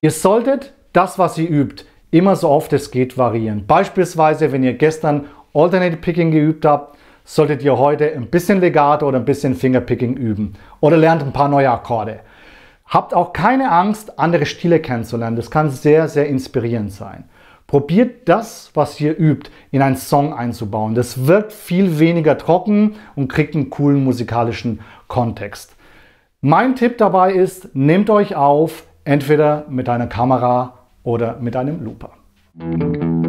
Ihr solltet das, was ihr übt, immer so oft es geht variieren. Beispielsweise, wenn ihr gestern Alternate Picking geübt habt, solltet ihr heute ein bisschen Legato oder ein bisschen Fingerpicking üben oder lernt ein paar neue Akkorde. Habt auch keine Angst, andere Stile kennenzulernen. Das kann sehr, sehr inspirierend sein. Probiert das, was ihr übt, in einen Song einzubauen. Das wirkt viel weniger trocken und kriegt einen coolen musikalischen Kontext. Mein Tipp dabei ist, nehmt euch auf, Entweder mit einer Kamera oder mit einem Looper. Musik